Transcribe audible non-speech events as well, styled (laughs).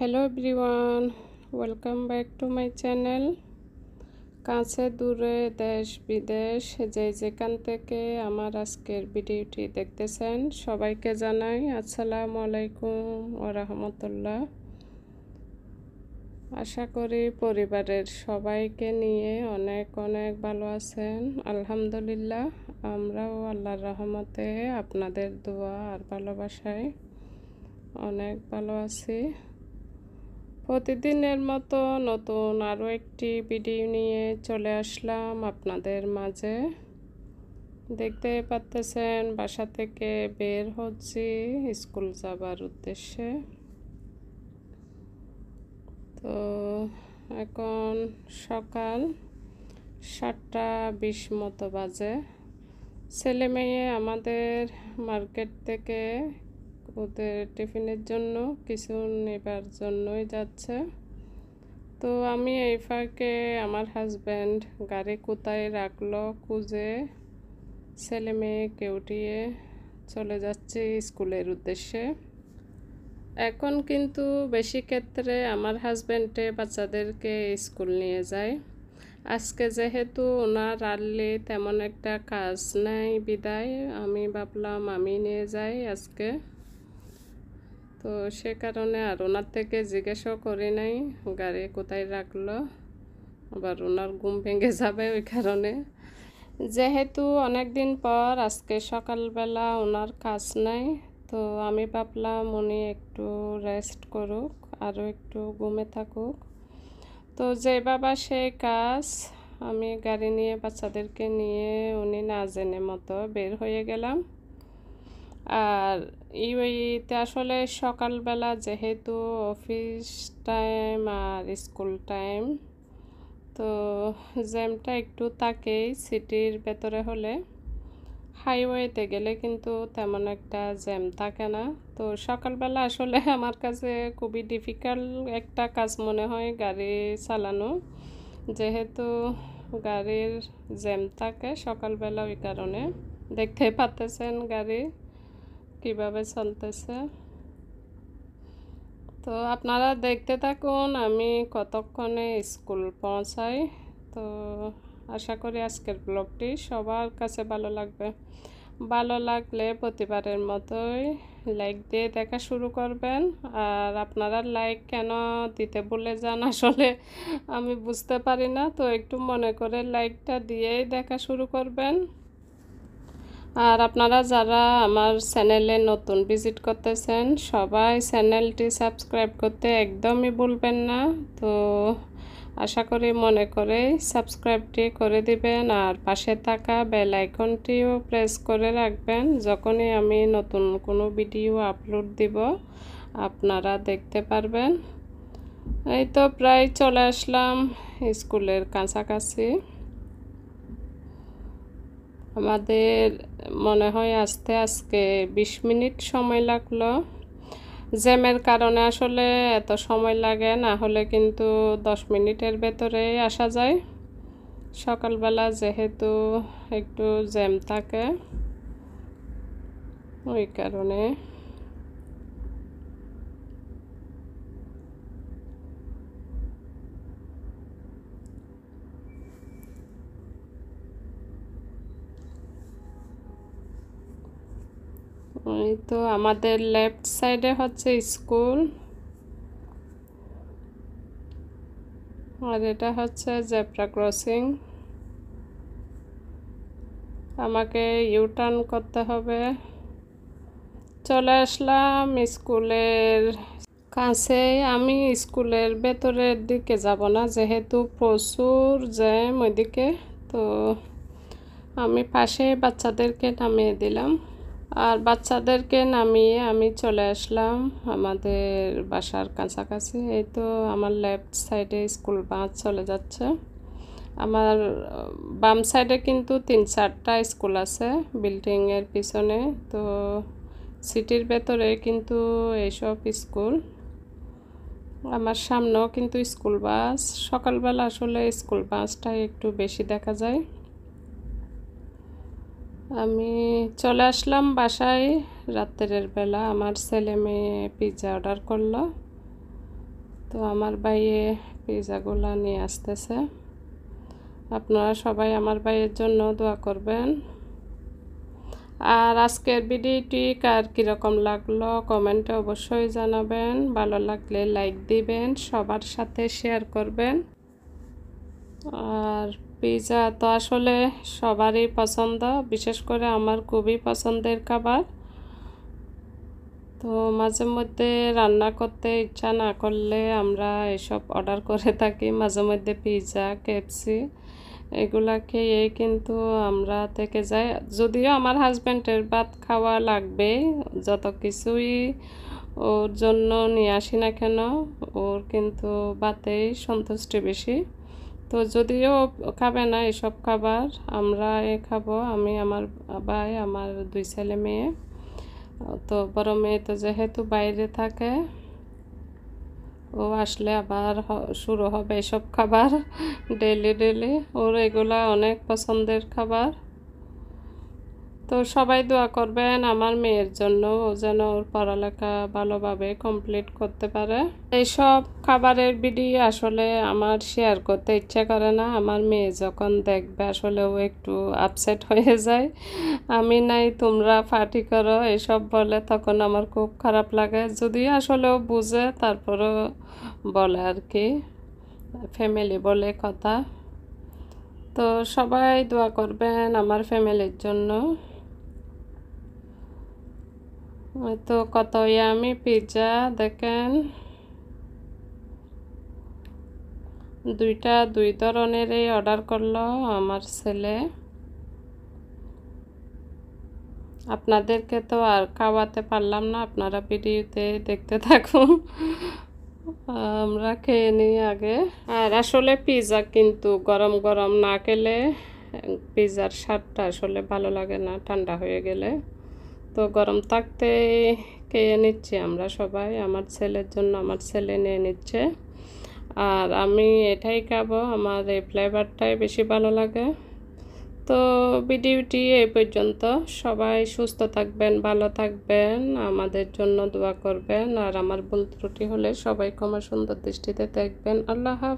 Hello everyone welcome back to my channel কাছে দূরে দেশ বিদেশ, যে যেখান থেকে আমার আজকের ভিডিওটি দেখতেছেন, সবাইকে জানাই আসসালামু আলাইকুম ও রহমতুল্লাহ। আশা করি পরিবারের সবাইকে নিয়ে অনেক অনেক ভালো আছেন। আলহামদুলিল্লাহ, আমরাও আল্লাহর রহমতে আপনাদের দোয়া আর ভালোবাসায় অনেক ভালো আছি। প্রতিদিনের মতো নতুন আরও একটি ভিডিও নিয়ে চলে আসলাম আপনাদের মাঝে। দেখতে পাচ্তেছেন, বাসা থেকে বের হচ্ছি স্কুল যাবার উদ্দেশ্যে। তো এখন সকাল সাতটা বিশ মতো বাজে। ছেলে মেয়ে আমাদের মার্কেট থেকে ওদের টিফিনের জন্য, কিছু নেবার জন্যই যাচ্ছে। তো আমি এই ফাঁকে আমার হাজব্যান্ড গাড়ি কোথায় রাখল, খুঁজে ছেলে মেয়েকে উঠিয়ে চলে যাচ্ছে স্কুলের উদ্দেশ্যে। এখন কিন্তু বেশি ক্ষেত্রে আমার হাজব্যান্ডে বাচ্চাদেরকে স্কুল নিয়ে যায়। আজকে যেহেতু ওনার আনলে তেমন একটা কাজ নাই, বিদায়। আমি ভাবলাম আমি নিয়ে যাই আজকে। তো সে কারণে আর ওনার থেকে জিজ্ঞাসাও করি নাই, গাড়ি কোথায় রাখল, আবার ওনার ঘুম ভেঙে যাবে ওই কারণে। যেহেতু অনেক দিন পর, আজকে সকালবেলা ওনার কাজ নাই, তো আমি ভাবলাম উনি একটু রেস্ট করুক, আরও একটু ঘুমে থাকুক। তো যে বাবা সেই কাজ, আমি গাড়ি নিয়ে বাচ্চাদেরকে নিয়ে উনি না জেনে মতো বের হয়ে গেলাম। আর ইউইতে আসলে সকালবেলা যেহেতু অফিস টাইম আর স্কুল টাইম, তো জ্যামটা একটু তাকেই সিটির ভেতরে হলে। হাইওয়েতে গেলে কিন্তু তেমন একটা জ্যাম থাকে না। তো সকালবেলা আসলে (laughs) আমার কাছে খুবই ডিফিকাল্ট একটা কাজ মনে হয় গাড়ি চালানো। যেহেতু গাড়ির জ্যাম থাকে সকালবেলা ওই কারণে। দেখতে পাচ্তেছেন গাড়ি? কীভাবে চলতেছে? তো আপনারা দেখতে থাকুন, আমি কতক্ষণে স্কুল পৌঁছাই। তো আশা করি আজকের ব্লগটি সবার কাছে ভালো লাগবে। ভালো লাগলে প্রতিবারের মতোই লাইক দিয়ে দেখা শুরু করবেন। আর আপনারা লাইক কেন দিতে ভুলে যান আসলে আমি বুঝতে পারি না। তো একটু মনে করে লাইকটা দিয়েই দেখা শুরু করবেন। আর আপনারা যারা আমার চ্যানেলে নতুন ভিজিট করতেছেন, সবাই চ্যানেলটি সাবস্ক্রাইব করতে একদমই ভুলবেন না। তো আশা করি মনে করে সাবস্ক্রাইবটি করে দিবেন আর পাশে থাকা বেল আইকনটিও প্রেস করে রাখবেন যখনই আমি নতুন কোনো ভিডিও আপলোড দিব। আপনারা দেখতে পারবেন। এই তো প্রায় চলে আসলাম স্কুলের কাছাকাছি। আমাদের মনে হয় আসতে আজকে বিশ মিনিট সময় লাগল। জ্যামের কারণে আসলে এত সময় লাগে, না হলে কিন্তু দশ মিনিটের ভেতরে আসা যায়। সকালবেলা যেহেতু একটু জ্যাম থাকে, ওই কারণে এই তো আমাদের লেফট সাইডে হচ্ছে স্কুল আর এটা হচ্ছে জেব্রা ক্রসিং আমাকে ইউটার্ন করতে হবে। চলে আসলাম স্কুলের কাছে। আমি স্কুলের ভেতরের দিকে যাব না, যেহেতু প্রচুর জ্যাম ওইদিকে। তো আমি পাশে বাচ্চাদেরকে নামিয়ে দিলাম। আর বাচ্চাদেরকে নামিয়ে আমি চলে আসলাম আমাদের বাসার কাছাকাছি। এই তো আমার লেফট সাইডে স্কুল বাস চলে যাচ্ছে। আমার বাম সাইডে কিন্তু তিন চারটা স্কুল আছে বিল্ডিংয়ের পিছনে। তো সিটির ভেতরে কিন্তু এইসব স্কুল আমার সামনেও কিন্তু স্কুল বাস সকালবেলা আসলে স্কুল বাসটাই একটু বেশি দেখা যায়। আমি চলে আসলাম বাসায়। রাত্রের বেলা আমার ছেলে মেয়ে পিৎজা অর্ডার করল। তো আমার বাইয়ে পিৎজাগুলো নিয়ে আসতেছে। আপনারা সবাই আমার ভাইয়ের জন্য দোয়া করবেন। আর আজকের ভিডিওটি কার কীরকম লাগল কমেন্টে অবশ্যই জানাবেন। ভালো লাগলে লাইক দিবেন, সবার সাথে শেয়ার করবেন। আর পিৎজা তো আসলে সবারই পছন্দ, বিশেষ করে আমার খুবই পছন্দের খাবার। তো মাঝে মধ্যে রান্না করতে ইচ্ছা না করলে আমরা এসব অর্ডার করে থাকি। মাঝে মধ্যে পিৎজা কেপসি এগুলা খেয়ে কিন্তু আমরা থেকে যাই। যদিও আমার হাজব্যান্ডের ভাত খাওয়া লাগবে, যত কিছুই ওর জন্য নিয়ে আসি না কেন, ওর কিন্তু ভাতেই সন্তুষ্টি বেশি। তো যদিও খাবে না এসব খাবার, আমরা এ খাব, আমি আমার ভাই, আমার দুই ছেলে মেয়ে। তো বড় মেয়ে তো যেহেতু বাইরে থাকে, ও আসলে আবার শুরু হবে এসব খাবার (laughs) ডেলি ডেলি ওর এগুলা অনেক পছন্দের খাবার। তো সবাই দোয়া করবেন আমার মেয়ের জন্য ও যেন ওর পড়ালেখা ভালোভাবে কমপ্লিট করতে পারে। এইসব খাবারের ভিডিও আসলে আমার শেয়ার করতে ইচ্ছে করে না। আমার মেয়ে যখন দেখবে আসলে ও একটু আপসেট হয়ে যায়। আমি, নাই, তোমরা পার্টি করো, এসব বলে তখন আমার খুব খারাপ লাগে। যদি আসলে ও বুঝে তারপরও বলে আর কি ফ্যামিলি বলে কথা। তো সবাই দোয়া করবেন আমার ফ্যামিলির জন্য। তো কত আমি পিৎজা দেখেন। দুইটা, দুই ধরনেরই অর্ডার করল আমার ছেলে। আপনাদেরকে তো আর খাওয়াতে পারলাম না, আপনারা ভিডিওতে দেখতে থাকুন। আমরা খেয়ে নিই আগে। আর আসলে পিৎজা কিন্তু গরম গরম না খেলে পিৎজার স্বাদটা আসলে ভালো লাগে না, ঠান্ডা হয়ে গেলে। তো গরম থাকতে খেয়ে নিচ্ছি? আমরা সবাই, আমার ছেলের জন্য আমার ছেলে নিয়ে নিচ্ছে। আর আমি এটাই খাব, আমার এই ফ্লেভারটাই বেশি ভালো লাগে। তো ভিডিওটি এই পর্যন্ত। সবাই সুস্থ থাকবেন, ভালো থাকবেন, আমাদের জন্য দোয়া করবেন। আর আমার ভুল ত্রুটি হলে সবাই ক্ষমা সুন্দর দৃষ্টিতে দেখবেন। আল্লাহ হাফ